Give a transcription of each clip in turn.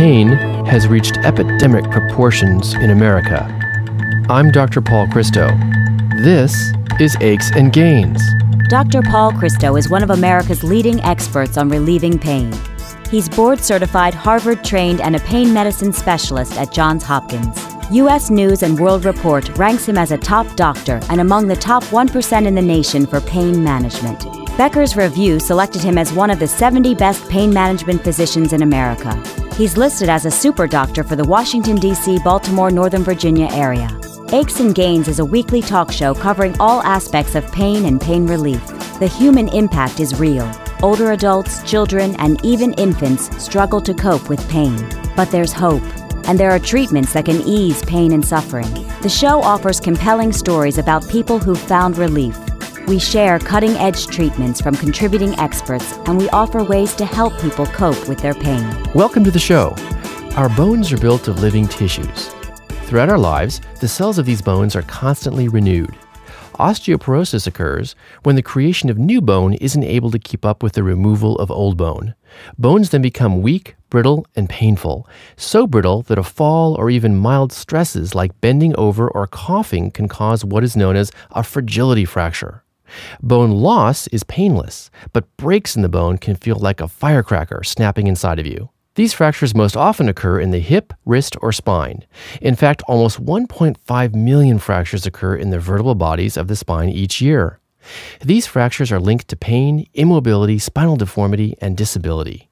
Pain has reached epidemic proportions in America. I'm Dr. Paul Christo. This is Aches and Gains. Dr. Paul Christo is one of America's leading experts on relieving pain. He's board certified, Harvard trained, and a pain medicine specialist at Johns Hopkins. U.S. News and World Report ranks him as a top doctor and among the top 1% in the nation for pain management. Becker's Review selected him as one of the 70 best pain management physicians in America. He's listed as a super doctor for the Washington, D.C., Baltimore, Northern Virginia area. Aches and Gains is a weekly talk show covering all aspects of pain and pain relief. The human impact is real. Older adults, children, and even infants struggle to cope with pain. But there's hope, and there are treatments that can ease pain and suffering. The show offers compelling stories about people who found relief. We share cutting edge treatments from contributing experts, and we offer ways to help people cope with their pain. Welcome to the show. Our bones are built of living tissues. Throughout our lives, the cells of these bones are constantly renewed. Osteoporosis occurs when the creation of new bone isn't able to keep up with the removal of old bone. Bones then become weak, brittle, and painful, so brittle that a fall or even mild stresses like bending over or coughing can cause what is known as a fragility fracture. Bone loss is painless, but breaks in the bone can feel like a firecracker snapping inside of you. These fractures most often occur in the hip, wrist, or spine. In fact, almost 1.5 million fractures occur in the vertebral bodies of the spine each year. These fractures are linked to pain, immobility, spinal deformity, and disability.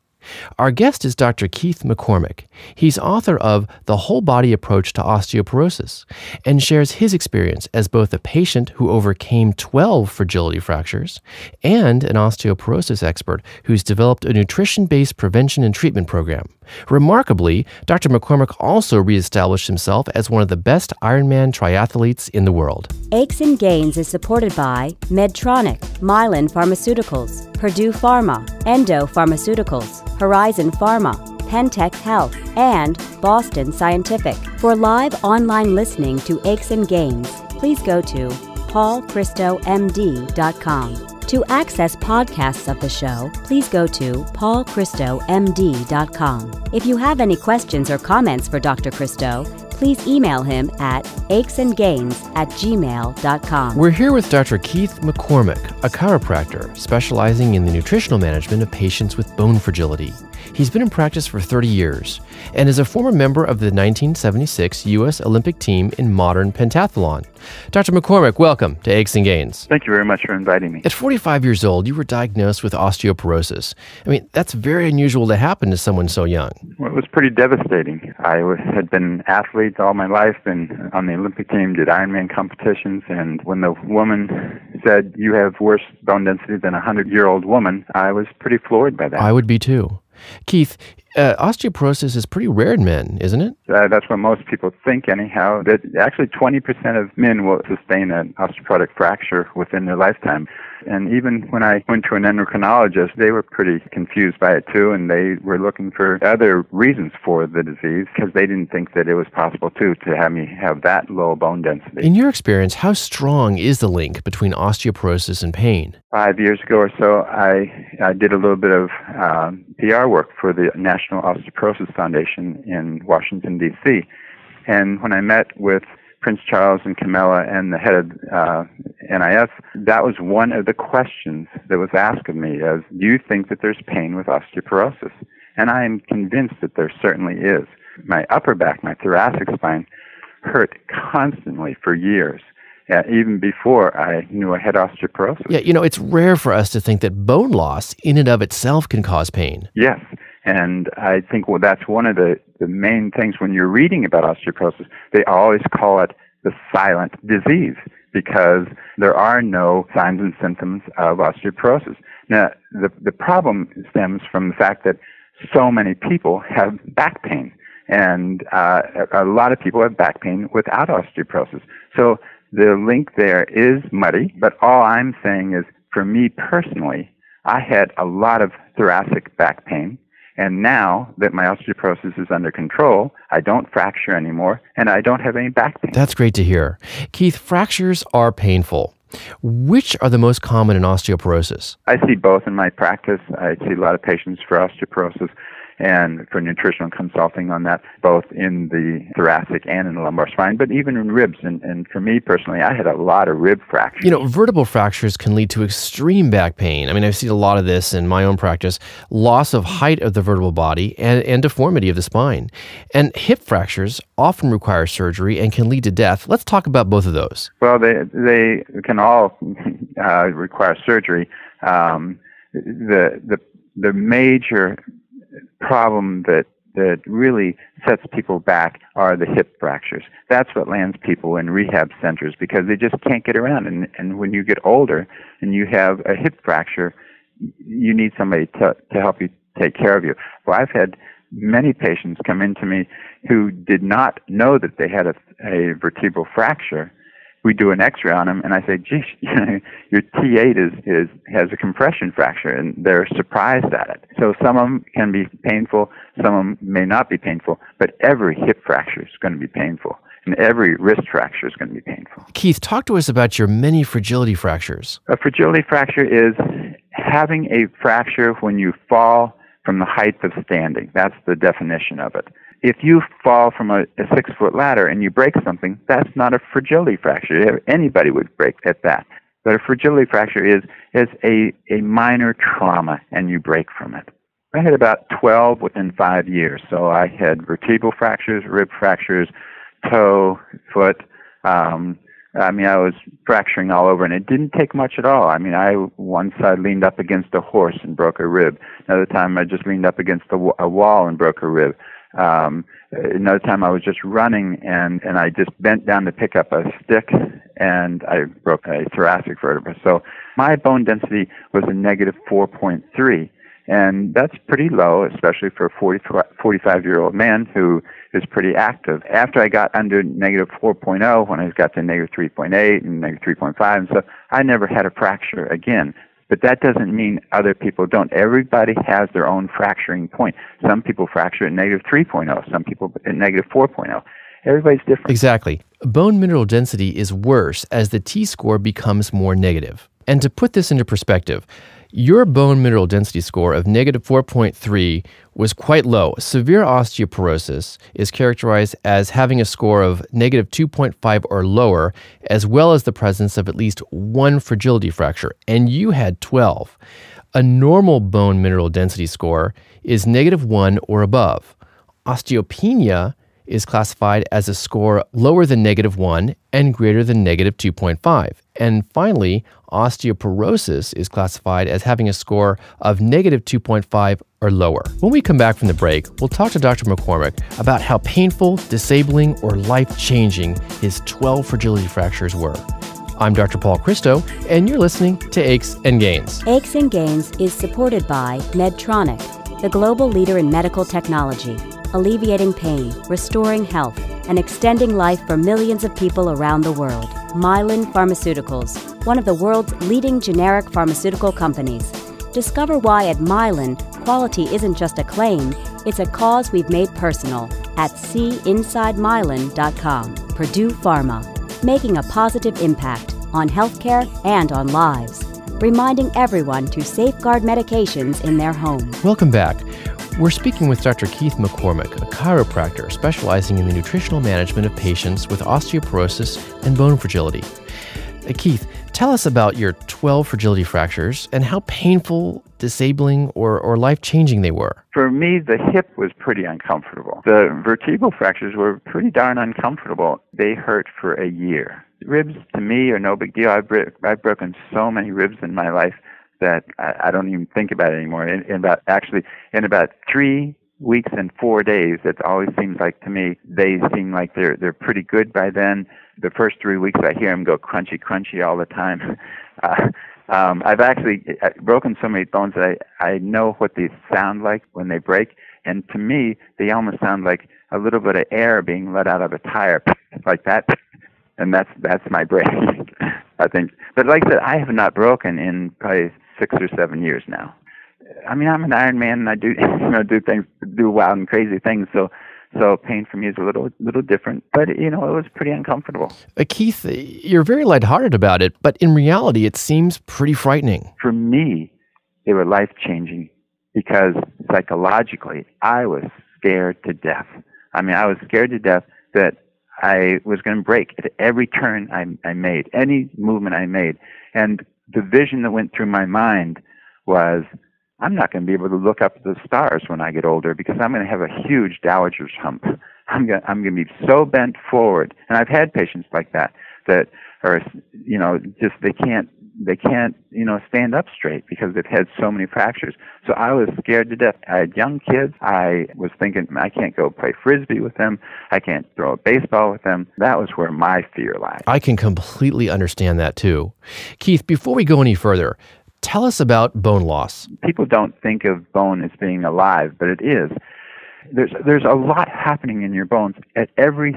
Our guest is Dr. Keith McCormick. He's author of The Whole Body Approach to Osteoporosis and shares his experience as both a patient who overcame 12 fragility fractures and an osteoporosis expert who's developed a nutrition based prevention and treatment program. Remarkably, Dr. McCormick also reestablished himself as one of the best Ironman triathletes in the world. Aches and Gains is supported by Medtronic, Mylan Pharmaceuticals, Purdue Pharma, Endo Pharmaceuticals, Horizon Pharma, Pentec Health, and Boston Scientific. For live online listening to Aches and Gains, please go to paulchristomd.com. To access podcasts of the show, please go to paulchristomd.com. If you have any questions or comments for Dr. Christo, please email him at achesandgains at gmail.com. We're here with Dr. Keith McCormick, a chiropractor specializing in the nutritional management of patients with bone fragility. He's been in practice for 30 years and is a former member of the 1976 U.S. Olympic team in modern pentathlon. Dr. McCormick, welcome to Aches and Gains. Thank you very much for inviting me. At 45 years old, you were diagnosed with osteoporosis. I mean, that's very unusual to happen to someone so young. Well, it was pretty devastating. I was, had been an athlete all my life and on the Olympic team, did Ironman competitions, and when the woman said, You have worse bone density than a 100 year old woman, I was pretty floored by that. I would be too. Keith, uh, osteoporosis is pretty rare in men, isn't it? Uh, that's what most people think, anyhow. That actually 20% of men will sustain an osteoporotic fracture within their lifetime. And even when I went to an endocrinologist, they were pretty confused by it too, and they were looking for other reasons for the disease because they didn't think that it was possible too to have me have that low bone density. In your experience, how strong is the link between osteoporosis and pain? Five years ago or so, I, I did a little bit of um, PR work for the National Osteoporosis Foundation in Washington, D.C. And when I met with Prince Charles and Camilla and the head of uh, NIS, that was one of the questions that was asked of me as, do you think that there's pain with osteoporosis? And I am convinced that there certainly is. My upper back, my thoracic spine, hurt constantly for years. Uh, even before I knew I had osteoporosis. Yeah, you know, it's rare for us to think that bone loss in and of itself can cause pain. Yes. And I think well, that's one of the, the main things when you're reading about osteoporosis. They always call it the silent disease because there are no signs and symptoms of osteoporosis. Now, the, the problem stems from the fact that so many people have back pain. And uh, a lot of people have back pain without osteoporosis. So the link there is muddy, but all I'm saying is for me personally, I had a lot of thoracic back pain. And now that my osteoporosis is under control, I don't fracture anymore and I don't have any back pain. That's great to hear. Keith, fractures are painful. Which are the most common in osteoporosis? I see both in my practice. I see a lot of patients for osteoporosis. And for nutritional consulting on that, both in the thoracic and in the lumbar spine, but even in ribs. And, and for me personally, I had a lot of rib fractures. You know, vertebral fractures can lead to extreme back pain. I mean, I've seen a lot of this in my own practice loss of height of the vertebral body and, and deformity of the spine. And hip fractures often require surgery and can lead to death. Let's talk about both of those. Well, they, they can all uh, require surgery. Um, the, the, the major problem that that really sets people back are the hip fractures. That's what lands people in rehab centers because they just can't get around. And, and when you get older and you have a hip fracture, you need somebody to, to help you take care of you. Well, I've had many patients come into me who did not know that they had a, a vertebral fracture we do an X-ray on them, and I say, "Geez, your T8 is is has a compression fracture," and they're surprised at it. So some of them can be painful, some of them may not be painful, but every hip fracture is going to be painful, and every wrist fracture is going to be painful. Keith, talk to us about your many fragility fractures. A fragility fracture is having a fracture when you fall from the height of standing. That's the definition of it if you fall from a, a six foot ladder and you break something, that's not a fragility fracture. Anybody would break at that. But a fragility fracture is is a, a minor trauma and you break from it. I had about 12 within five years. So I had vertebral fractures, rib fractures, toe, foot. Um, I mean, I was fracturing all over, and it didn't take much at all. I mean, I once I leaned up against a horse and broke a rib. Another time, I just leaned up against a, a wall and broke a rib. Um, another time I was just running and, and I just bent down to pick up a stick and I broke a thoracic vertebra. So my bone density was a negative 4.3. And that's pretty low, especially for a 40, 45 year old man who is pretty active. After I got under negative 4.0, when I got to negative 3.8 and negative 3.5 and so, I never had a fracture again. But that doesn't mean other people don't. Everybody has their own fracturing point. Some people fracture at negative 3.0, some people at negative 4.0. Everybody's different. Exactly. Bone mineral density is worse as the T score becomes more negative. And to put this into perspective, your bone mineral density score of negative 4.3 was quite low. Severe osteoporosis is characterized as having a score of negative 2.5 or lower, as well as the presence of at least one fragility fracture, and you had 12. A normal bone mineral density score is negative 1 or above. Osteopenia is classified as a score lower than negative 1 and greater than negative 2.5. And finally, osteoporosis is classified as having a score of negative 2.5 or lower. When we come back from the break, we'll talk to Dr. McCormick about how painful, disabling, or life changing his 12 fragility fractures were. I'm Dr. Paul Christo, and you're listening to Aches and Gains. Aches and Gains is supported by Medtronic, the global leader in medical technology alleviating pain, restoring health, and extending life for millions of people around the world. Mylan Pharmaceuticals, one of the world's leading generic pharmaceutical companies. Discover why at Mylan, quality isn't just a claim, it's a cause we've made personal at seeinsidemylan.com. Purdue Pharma, making a positive impact on healthcare and on lives, reminding everyone to safeguard medications in their home. Welcome back. We're speaking with Dr. Keith McCormick, a chiropractor specializing in the nutritional management of patients with osteoporosis and bone fragility. Uh, Keith, tell us about your 12 fragility fractures and how painful, disabling, or, or life changing they were. For me, the hip was pretty uncomfortable. The vertebral fractures were pretty darn uncomfortable. They hurt for a year. Ribs, to me, are no big deal. I've, I've broken so many ribs in my life that I, I don't even think about anymore. In, in about actually in about three weeks and four days, it always seems like to me they seem like they're they're pretty good by then. The first three weeks, I hear them go crunchy, crunchy all the time. Uh, um, I've actually uh, broken so many bones that I I know what they sound like when they break, and to me, they almost sound like a little bit of air being let out of a tire, like that, and that's that's my break. I think. But like I said, I have not broken in probably six or seven years now. I mean, I'm an Iron Man, and I do you know do things, do wild and crazy things. So, so pain for me is a little little different. But you know, it was pretty uncomfortable. Uh, Keith, you're very lighthearted about it, but in reality, it seems pretty frightening. For me, they were life changing because psychologically, I was scared to death. I mean, I was scared to death that I was going to break at every turn I, I made, any movement I made. And the vision that went through my mind was, I'm not going to be able to look up at the stars when I get older because I'm going to have a huge dowager's hump. I'm going, to, I'm going to be so bent forward. And I've had patients like that that are, you know, just they can't they can't, you know, stand up straight because they've had so many fractures. So I was scared to death. I had young kids. I was thinking, I can't go play frisbee with them. I can't throw a baseball with them. That was where my fear lies. I can completely understand that too. Keith, before we go any further, tell us about bone loss. People don't think of bone as being alive, but it is. There's there's a lot happening in your bones at every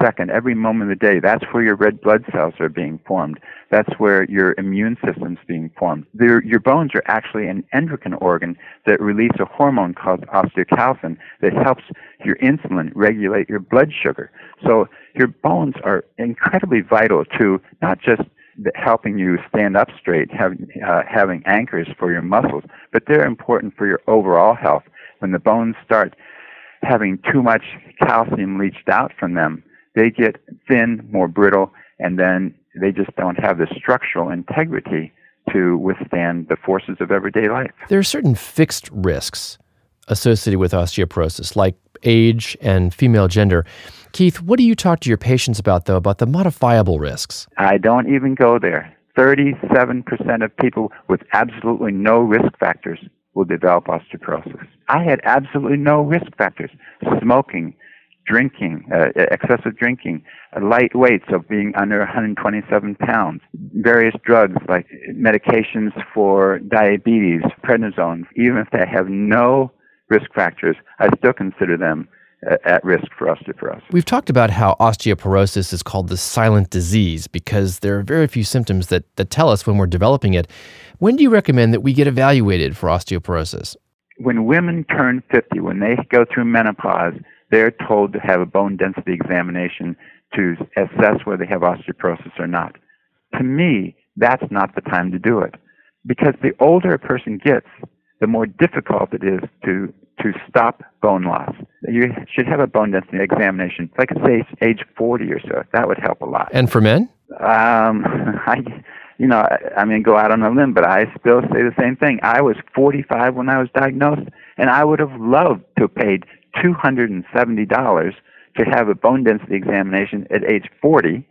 second, every moment of the day. That's where your red blood cells are being formed. That's where your immune system's being formed. They're, your bones are actually an endocrine organ that release a hormone called osteocalcin that helps your insulin regulate your blood sugar. So your bones are incredibly vital to not just helping you stand up straight, uh, having anchors for your muscles, but they're important for your overall health. When the bones start having too much calcium leached out from them, they get thin, more brittle, and then they just don't have the structural integrity to withstand the forces of everyday life. There are certain fixed risks associated with osteoporosis, like age and female gender. Keith, what do you talk to your patients about, though, about the modifiable risks? I don't even go there. 37% of people with absolutely no risk factors will develop osteoporosis. I had absolutely no risk factors. Smoking, drinking, uh, excessive drinking, uh, light weights of being under 127 pounds, various drugs like medications for diabetes, prednisone, even if they have no risk factors, I still consider them uh, at risk for osteoporosis. We've talked about how osteoporosis is called the silent disease because there are very few symptoms that, that tell us when we're developing it. When do you recommend that we get evaluated for osteoporosis? When women turn 50, when they go through menopause, they're told to have a bone density examination to assess whether they have osteoporosis or not. To me, that's not the time to do it. Because the older a person gets, the more difficult it is to, to stop bone loss. You should have a bone density examination, like I say age 40 or so. That would help a lot. And for men? Um, I, you know, I, I mean, go out on a limb, but I still say the same thing. I was 45 when I was diagnosed, and I would have loved to have paid $270 to have a bone density examination at age 40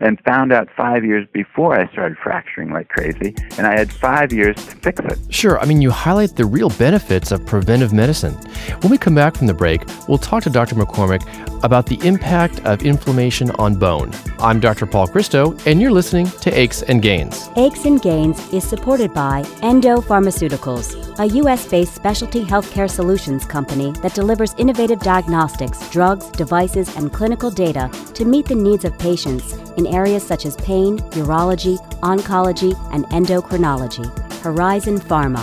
and found out five years before I started fracturing like crazy, and I had five years to fix it. Sure, I mean, you highlight the real benefits of preventive medicine. When we come back from the break, we'll talk to Dr. McCormick about the impact of inflammation on bone. I'm Dr. Paul Christo, and you're listening to Aches and Gains. Aches and Gains is supported by Endo Pharmaceuticals, a U.S. based specialty healthcare solutions company that delivers innovative diagnostics, drugs, devices, and clinical data to meet the needs of patients in areas such as pain, urology, oncology, and endocrinology. Horizon Pharma,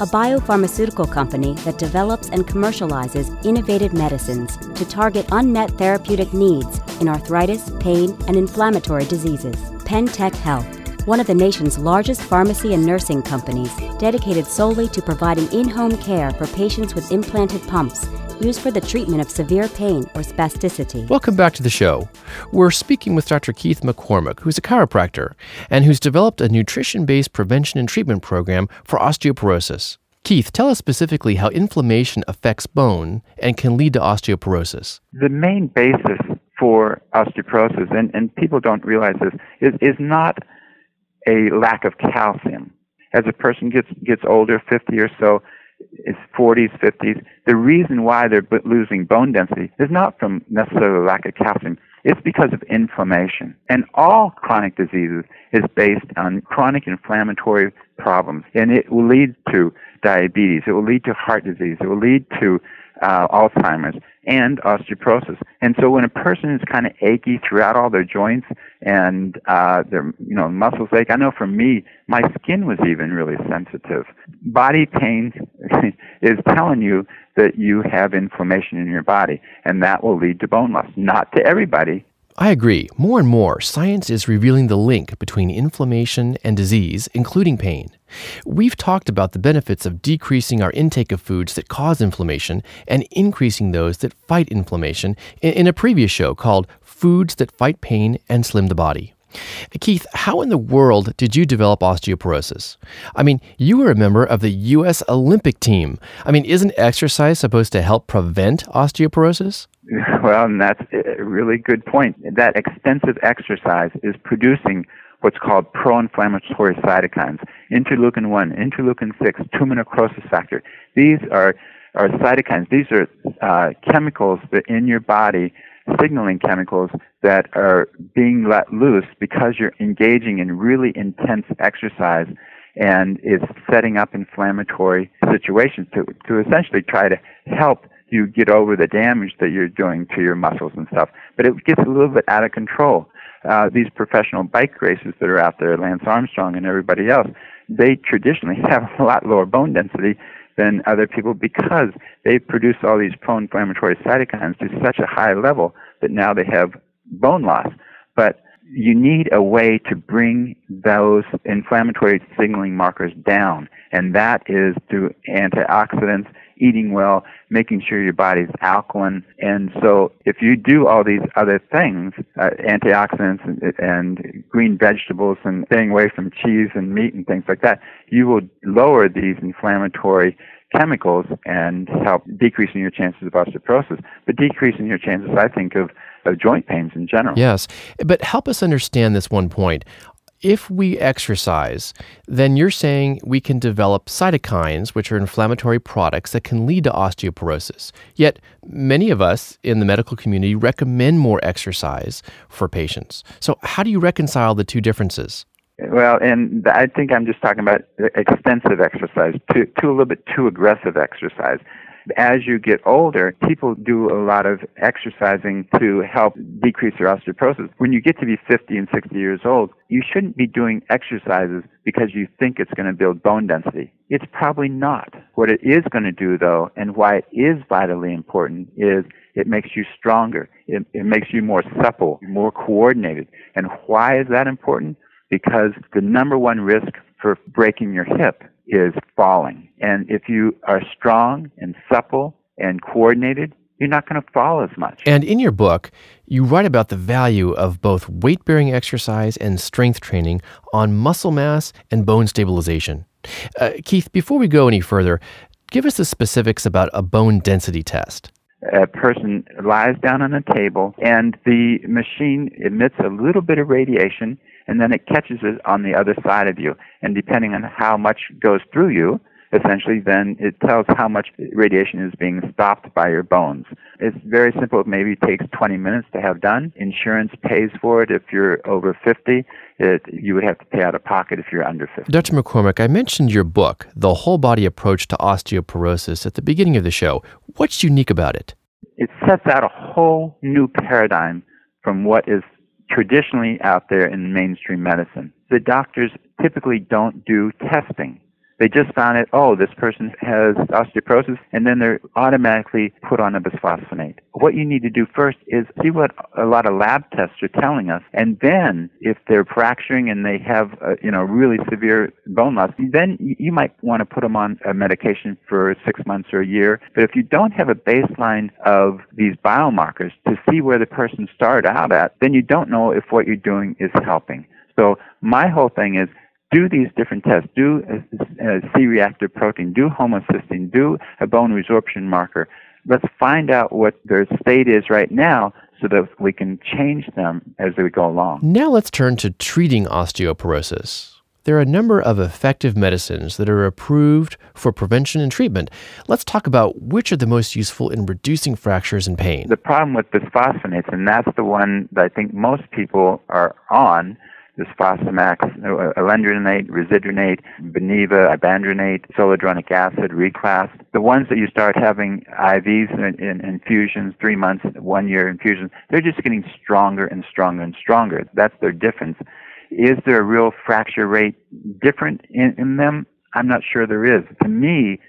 a biopharmaceutical company that develops and commercializes innovative medicines to target unmet therapeutic needs in arthritis, pain, and inflammatory diseases. Pentec Health, one of the nation's largest pharmacy and nursing companies, dedicated solely to providing in home care for patients with implanted pumps used for the treatment of severe pain or spasticity. Welcome back to the show. We're speaking with Dr. Keith McCormick, who's a chiropractor and who's developed a nutrition based prevention and treatment program for osteoporosis. Keith, tell us specifically how inflammation affects bone and can lead to osteoporosis. The main basis for osteoporosis, and, and people don't realize this, is, is not a lack of calcium. As a person gets, gets older, 50 or so, is 40s, 50s, the reason why they're losing bone density is not from necessarily lack of calcium. It's because of inflammation. And all chronic diseases is based on chronic inflammatory problems. And it will lead to diabetes. It will lead to heart disease. It will lead to uh, Alzheimer's and osteoporosis. And so when a person is kind of achy throughout all their joints and uh, their you know muscles ache, I know for me, my skin was even really sensitive. Body pain is telling you that you have inflammation in your body, and that will lead to bone loss. Not to everybody. I agree. More and more, science is revealing the link between inflammation and disease, including pain. We've talked about the benefits of decreasing our intake of foods that cause inflammation and increasing those that fight inflammation in, a previous show called Foods That Fight Pain and Slim the Body. Keith, how in the world did you develop osteoporosis? I mean, you were a member of the U.S. Olympic team. I mean, isn't exercise supposed to help prevent osteoporosis? Well, and that's a really good point. That extensive exercise is producing what's called pro-inflammatory cytokines, interleukin 1, interleukin 6, tumor necrosis factor. These are, are cytokines. These are uh, chemicals that in your body, signaling chemicals that are being let loose because you're engaging in really intense exercise and it's setting up inflammatory situations to, to essentially try to help you get over the damage that you're doing to your muscles and stuff. But it gets a little bit out of control uh, these professional bike races that are out there, Lance Armstrong and everybody else, they traditionally have a lot lower bone density than other people because they produce all these pro-inflammatory cytokines to such a high level that now they have bone loss. But you need a way to bring those inflammatory signaling markers down, and that is through antioxidants eating well, making sure your body's alkaline. And so if you do all these other things, uh, antioxidants and, and green vegetables and staying away from cheese and meat and things like that, you will lower these inflammatory chemicals and help decreasing your chances of osteoporosis, but decreasing your chances, I think, of, of joint pains in general. Yes, but help us understand this one point if we exercise, then you're saying we can develop cytokines, which are inflammatory products that can lead to osteoporosis. Yet, many of us in the medical community recommend more exercise for patients. So, how do you reconcile the two differences? Well, and I think I'm just talking about extensive exercise, to, to a little bit too aggressive exercise as you get older, people do a lot of exercising to help decrease their osteoporosis. When you get to be 50 and 60 years old, you shouldn't be doing exercises because you think it's going to build bone density. It's probably not. What it is going to do, though, and why it is vitally important, is it makes you stronger. It, it makes you more supple, more coordinated. And why is that important? Because the number one risk for breaking your hip is falling. And if you are strong and supple and coordinated, you're not going to fall as much. And in your book, you write about the value of both weight bearing exercise and strength training on muscle mass and bone stabilization. Uh, Keith, before we go any further, give us the specifics about a bone density test. A person lies down on a table, and the machine emits a little bit of radiation and then it catches it on the other side of you. And depending on how much goes through you, essentially, then it tells how much radiation is being stopped by your bones. It's very simple. It maybe takes 20 minutes to have done. Insurance pays for it if you're over 50. It, you would have to pay out of pocket if you're under 50. Dr. McCormick, I mentioned your book, The Whole Body Approach to Osteoporosis, at the beginning of the show. What's unique about it? It sets out a whole new paradigm from what is traditionally out there in mainstream medicine. The doctors typically don't do testing. They just found it, oh, this person has osteoporosis, and then they're automatically put on a bisphosphonate. What you need to do first is see what a lot of lab tests are telling us, and then if they're fracturing and they have, uh, you know, really severe bone loss, then you might want to put them on a medication for six months or a year. But if you don't have a baseline of these biomarkers to see where the person started out at, then you don't know if what you're doing is helping. So my whole thing is do these different tests. Do uh, a, a uh, C-reactive protein. Do homocysteine. Do a bone resorption marker. Let's find out what their state is right now so that we can change them as we go along. Now let's turn to treating osteoporosis. There are a number of effective medicines that are approved for prevention and treatment. Let's talk about which are the most useful in reducing fractures and pain. The problem with bisphosphonates, and that's the one that I think most people are on, this Fosamax, alendronate, risedronate, Boniva, ibandronate, zoledronic acid, Reclast. The ones that you start having IVs in, in infusions, three months, one year infusions, they're just getting stronger and stronger and stronger. That's their difference. Is there a real fracture rate different in, in them? I'm not sure there is. To me,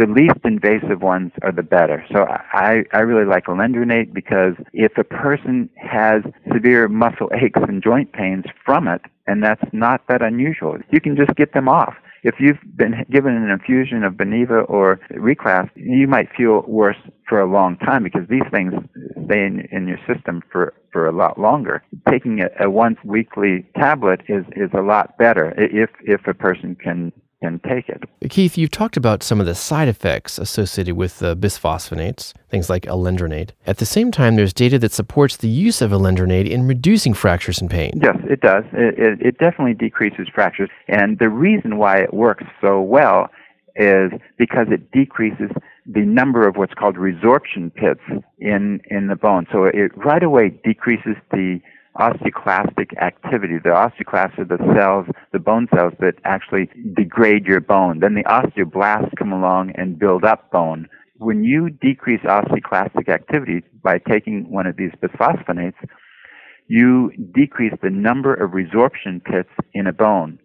the least invasive ones are the better. So I, I really like alendronate because if a person has severe muscle aches and joint pains from it, and that's not that unusual, you can just get them off. if you've been given an infusion of Boniva or Reclast, you might feel worse for a long time because these things stay in, in your system for, for a lot longer. Taking a, a once weekly tablet is, is a lot better if, if a person can and take it. Keith, you've talked about some of the side effects associated with the bisphosphonates, things like alendronate. At the same time, there's data that supports the use of alendronate in reducing fractures and pain. Yes, it does. It, it, it definitely decreases fractures. And the reason why it works so well is because it decreases the number of what's called resorption pits in, in the bone. So it right away decreases the osteoclastic activity. The osteoclasts are the cells, the bone cells that actually degrade your bone. Then the osteoblasts come along and build up bone. When mm-hmm. you decrease osteoclastic activity by taking one of these bisphosphonates, you decrease the number of resorption pits in a bone.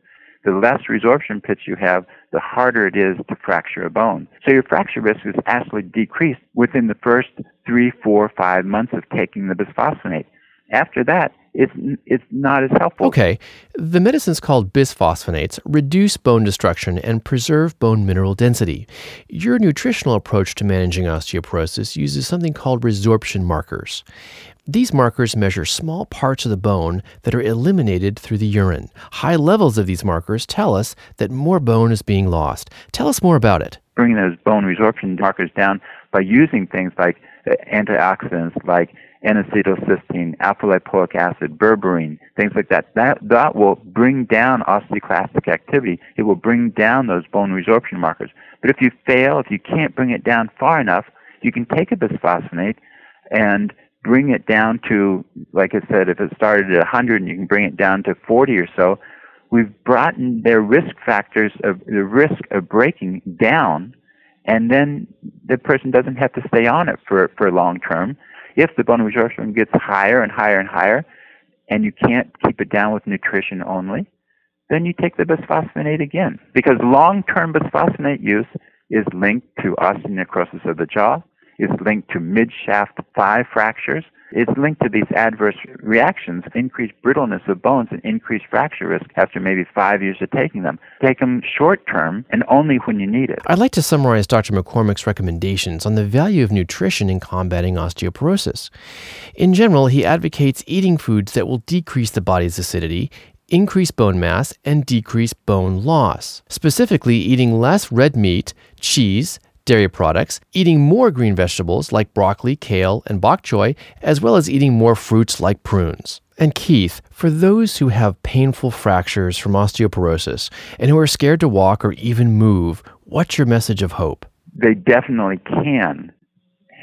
The less resorption pits you have, the harder it is to fracture a bone. So your fracture risk is actually decreased within the first three, four, five months of taking the bisphosphonate. After that, it's it's not as helpful. Okay, the medicines called bisphosphonates reduce bone destruction and preserve bone mineral density. Your nutritional approach to managing osteoporosis uses something called resorption markers. These markers measure small parts of the bone that are eliminated through the urine. High levels of these markers tell us that more bone is being lost. Tell us more about it. Bringing those bone resorption markers down by using things like uh, antioxidants, like N-acetylcysteine, alpha-lipoic acid, berberine, things like that. That that will bring down osteoclastic activity. It will bring down those bone resorption markers. But if you fail, if you can't bring it down far enough, you can take a bisphosphonate and bring it down to, like I said, if it started at 100 and you can bring it down to 40 or so, we've brought their risk factors of the risk of breaking down, and then the person doesn't have to stay on it for for long term if the bone resorption gets higher and higher and higher, and you can't keep it down with nutrition only, then you take the bisphosphonate again. Because long-term bisphosphonate use is linked to osteonecrosis of the jaw, is linked to mid-shaft thigh fractures, it's linked to these adverse reactions, increased brittleness of bones and increased fracture risk after maybe five years of taking them. Take them short term and only when you need it. I'd like to summarize Dr. McCormick's recommendations on the value of nutrition in combating osteoporosis. In general, he advocates eating foods that will decrease the body's acidity, increase bone mass, and decrease bone loss. Specifically, eating less red meat, cheese, dairy products, eating more green vegetables like broccoli, kale, and bok choy, as well as eating more fruits like prunes. And Keith, for those who have painful fractures from osteoporosis and who are scared to walk or even move, what's your message of hope? They definitely can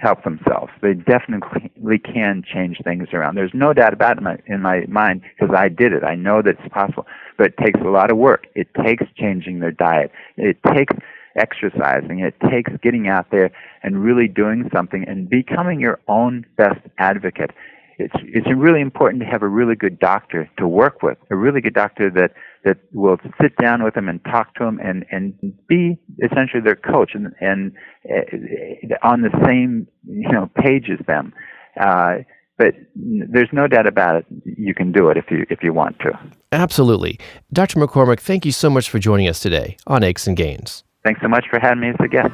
help themselves. They definitely can change things around. There's no doubt about it in my, in my mind because I did it. I know that it's possible, but it takes a lot of work. It takes changing their diet. It takes exercising. It takes getting out there and really doing something and becoming your own best advocate. It's it's really important to have a really good doctor to work with, a really good doctor that that will sit down with them and talk to them and and be essentially their coach and and uh, on the same you know page as them. Uh, but there's no doubt about it. You can do it if you if you want to. Absolutely, Dr. McCormick. Thank you so much for joining us today on Aches and Gains. Thanks so much for having me as a guest.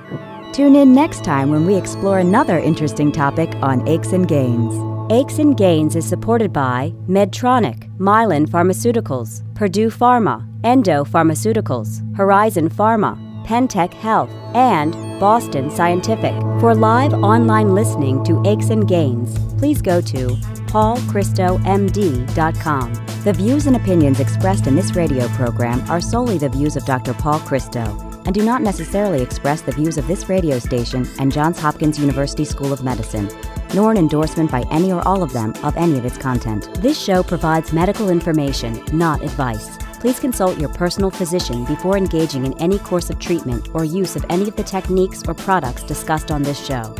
Tune in next time when we explore another interesting topic on Aches and Gains. Aches and Gains is supported by Medtronic, Mylan Pharmaceuticals, Purdue Pharma, Endo Pharmaceuticals, Horizon Pharma, Pentec Health, and Boston Scientific. For live online listening to Aches and Gains, please go to paulchristomd.com. The views and opinions expressed in this radio program are solely the views of Dr. Paul Christo and do not necessarily express the views of this radio station and Johns Hopkins University School of Medicine, nor an endorsement by any or all of them of any of its content. This show provides medical information, not advice. Please consult your personal physician before engaging in any course of treatment or use of any of the techniques or products discussed on this show.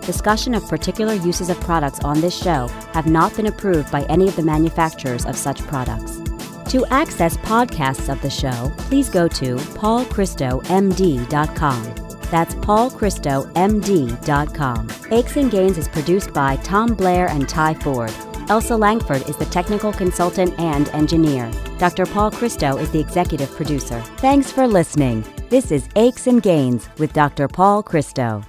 Discussion of particular uses of products on this show have not been approved by any of the manufacturers of such products. To access podcasts of the show, please go to paulchristomd.com. That's paulchristomd.com. Aches and Gains is produced by Tom Blair and Ty Ford. Elsa Langford is the technical consultant and engineer. Dr. Paul Christo is the executive producer. Thanks for listening. This is Aches and Gains with Dr. Paul Christo.